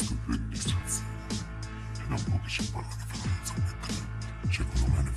I'm un poco scimpato di Florenza Mettere. C'è come a.